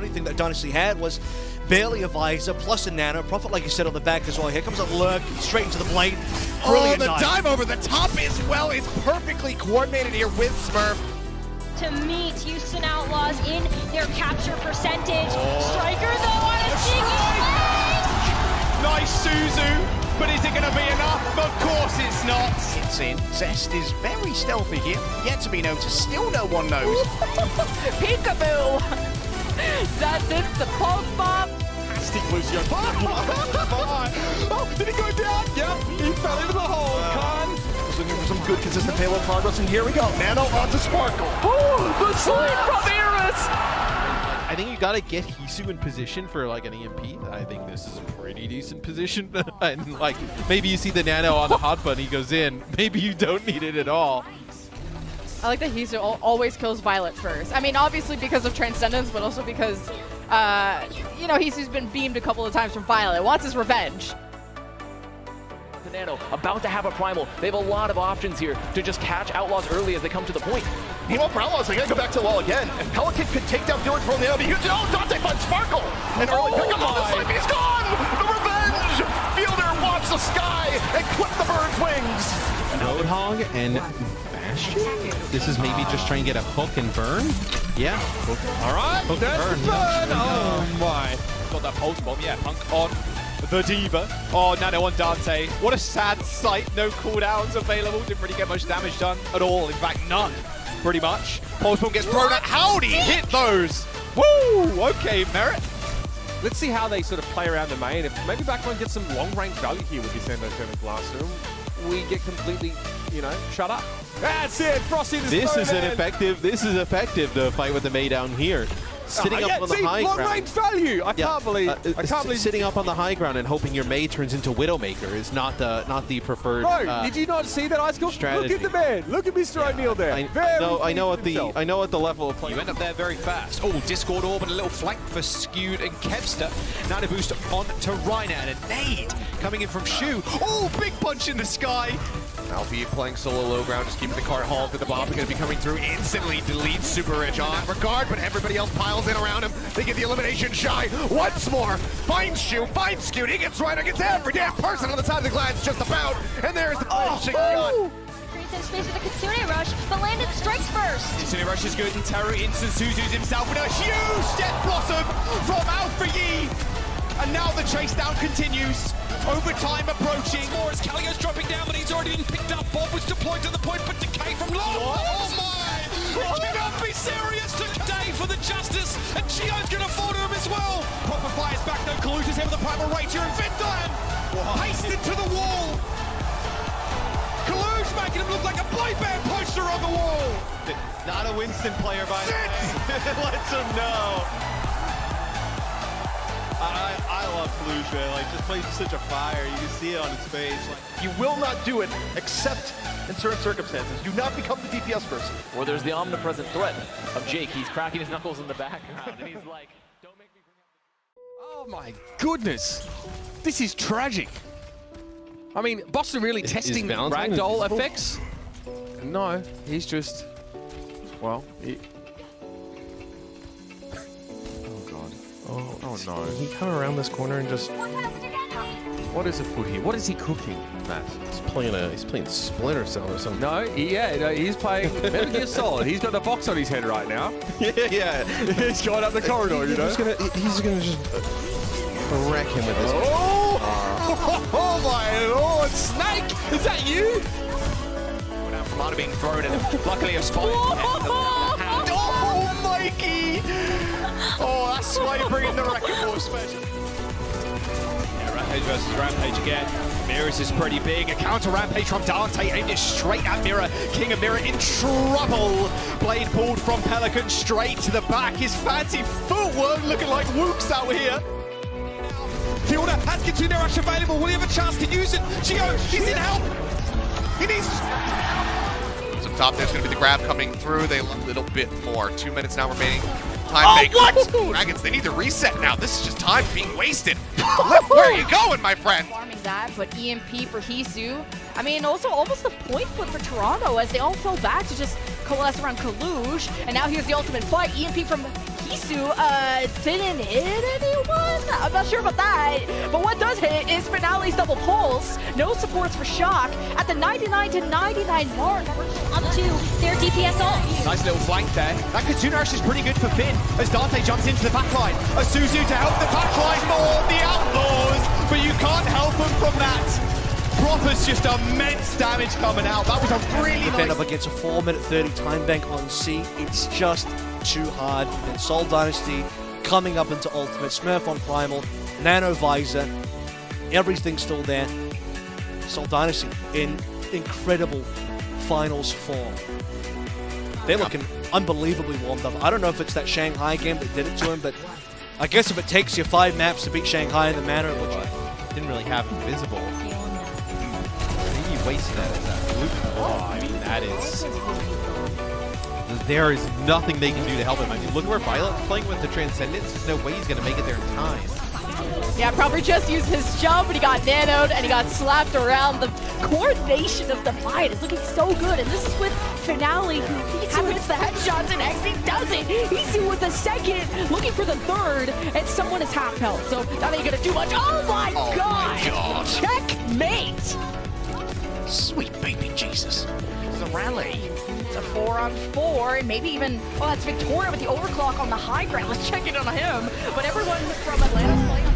The only thing that Dynasty had was barely a visor, plus a nano. Profit, like you said, on the back as well. Here comes a lurk, straight into the blade. Brilliant oh, the dive. dive over the top as well is perfectly coordinated here with Smurf. To meet Houston Outlaws in their capture percentage. Striker, though, on a sneaky Nice Suzu, but is it going to be enough? Of course it's not. It's in. Zest is very stealthy here, yet to be noticed. Still no one knows. Peekaboo! Zest hits the pulse bomb. Fantastic, Lucio. oh, did he go down? Yep, he fell into the hole. Khan. Looking for some good, consistent payload progress, and here we go. Nano onto Sparkle. Oh, the sleep from Iris! I think you gotta get Hisu in position for like an EMP. I think this is a pretty decent position. and like maybe you see the nano on the hot button, he goes in. Maybe you don't need it at all. I like that Hisu al always kills Violet first. I mean, obviously because of Transcendence, but also because, uh, you know, Hisu's been beamed a couple of times from Violet. Wants his revenge. The Nano about to have a primal. They have a lot of options here to just catch Outlaws early as they come to the point. Meanwhile, for Outlaws, they gotta go back to the wall again. And Pelican could take down Village from the Nano, but huge. Oh, Dante finds Sparkle! And early Oh pickup on the slip, he's gone! The revenge! Fielder wants the sky and clip the bird's wings! Roadhog and Bastion? This is maybe just trying to get a hook and burn? Yeah. Hook. All right, Hook there's and the burn. burn. Oh my. Got that pulse bomb. Yeah, Punk on the D.Va. Oh, Nano on Dante. What a sad sight. No cooldowns available. Didn't really get much damage done at all. In fact, none. Pretty much. Pulse bomb gets thrown at. Howdy hit those. Woo! Okay, Merit. Let's see how they sort of play around the main. If maybe Backbone gets some long-range value here with this endothermic blast room, we get completely, you know, shut up. That's it, Frosty the This is an effective. This is effective the fight with the Mei down here. Sitting Ah, up yeah, on the see, high long ground. range value. I Yeah, can't believe. uh, I can't believe. sitting up on the high ground and hoping your Mei turns into Widowmaker is not the not the preferred. no, uh, did you not see that ice Look strategy. at the man. Look at Mr. O'Neill there. I, Very know, I know pleased what with the. I know what the level of play. You end up there very fast. Oh, Discord Orb and a little flank for Skewed and Kevster. Nano boost on to Reiner and a nade coming in from Shu. Oh, big punch in the sky. Alfie playing solo low ground, just keeping the cart hauled to the bomb. Going to be coming through instantly. Deletes Super Rich on that regard, but everybody else piles in around him. They get the elimination shy once more. Finds Shu, finds Skewed. He gets Reiner, gets every damn person on the side of the glass just about. And there's the finishing gun. Creates some space with a Kitsune Rush, but Landon strikes first. Kitsune Rush is good, and Teru instant Suzu's himself with a huge Death Blossom from Alpha Yi. And now the chase down continues. Overtime approaching. More as Callio's dropping down, but he's already been picked up. Bob was deployed to the point, but Decay from long. Oh, oh my! It cannot be serious today for the Justice, and Chio's going to fall to him as well. Proper fires back though. Kalush is here with the Primal Rage here in Vinland. Pasted to the wall. Kalush making him look like a boy band poster on the wall. Not a Winston player by the way. Lets him know. I, I love Kalush, man. Like, just plays such a fire. You can see it on his face. Like, You will not do it except in certain circumstances. Do not become the DPS person. Or there's the omnipresent threat of Jake. He's cracking his knuckles in the background, and he's like, "Don't make me." Oh my goodness. This is tragic. I mean, Boston really Is- testing is Valentine ragdoll effects? No, he's just, well, he... Oh, oh no. he come around this corner and just What is afoot here? What is he cooking, Matt? he's playing a he's playing Splinter Cell or something. No, he- yeah, no, he's playing Metal Gear Solid. He's got a box on his head right now. yeah, yeah. he's going up the corridor, you know? He's gonna he's gonna just wreck him with this. Oh! oh my lord, Snake! Is that you? Now from Mana being thrown and luckily a spot. oh, Mikey! That's why you bring in the Wrecking Ball special. Yeah, Rampage versus Rampage again. Mirrors is pretty big. A counter Rampage from Dante aimed it straight at Mirror. King of Mirror in trouble. Blade pulled from Pelican straight to the back. His fancy footwork looking like Wooks out here. Fielder has Kitsune Rush available. Will he have a chance to use it? Geo, he's in help. He needs Some top there's going to be the grab coming through. They a little bit more. Two minutes now remaining. Time Oh, what? Dragons, they need to reset now. This is just time being wasted. Where are you going, my friend? Farming that, but EMP for Hisu. I mean, also almost the point flip for Toronto as they all fell back to just coalesce around Kalush. And now here's the ultimate fight. EMP from Hisu uh, didn't hit anyone? I'm not sure about that. But what does hit is Finale's double pulse. No supports for Shock at the 99 to 99 mark. Up to their DPS ult. Nice little flank there. That Rush is pretty good for Finn as Dante jumps into the backline. A Suzu to help the backline more, the Outlaws, but you can't help them from that. Proper's just immense damage coming out. That was a really defend nice up against a 4 minute 30 time bank on C. It's just too hard. And Seoul Dynasty coming up into Ultimate, Smurf on Primal, Nano Visor, everything's still there. Seoul Dynasty in incredible finals form. They're looking unbelievably warmed up. I don't know if it's that Shanghai game that did it to him, but I guess if it takes you five maps to beat Shanghai in the manner in which Didn't really have him visible. Maybe he wasted that as that blue. Oh, I mean, that is... There is nothing they can do to help him. I mean, look at where Violet's playing with the Transcendence. There's no way he's going to make it there in time. Yeah, probably just used his jump, and he got nanoed, and he got slapped around. The coordination of the fight is looking so good, and this is with Finale, who happens the headshots, and XC does it. Hisu with the second, looking for the third, and someone is half health, so that ain't gonna do much. Oh my Oh my god! God. Checkmate! Sweet baby Jesus. It's a rally. It's a four on four, and maybe even, oh, that's Victoria with the overclock on the high ground. Let's check in on him. But everyone from playing